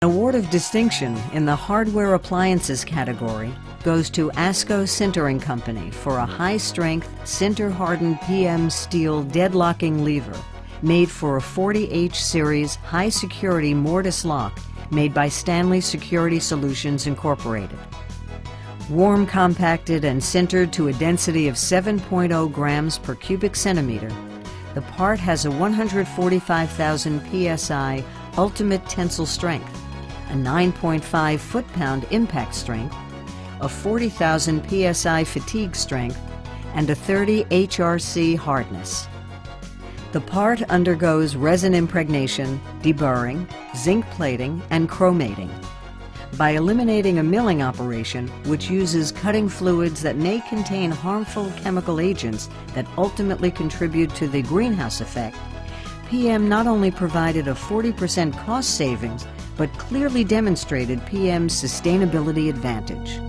An award of distinction in the hardware appliances category goes to ASCO Sintering Company for a high-strength, sinter-hardened PM steel deadlocking lever made for a 40H series high-security mortise lock made by Stanley Security Solutions Incorporated. Warm compacted and sintered to a density of 7.0 grams per cubic centimeter, the part has a 145,000 psi ultimate tensile strength, a 9.5 foot-pound impact strength, a 40,000 psi fatigue strength, and a 30 HRC hardness. The part undergoes resin impregnation, deburring, zinc plating, and chromating. By eliminating a milling operation, which uses cutting fluids that may contain harmful chemical agents that ultimately contribute to the greenhouse effect, PM not only provided a 40% cost savings, but clearly demonstrated PM's sustainability advantage.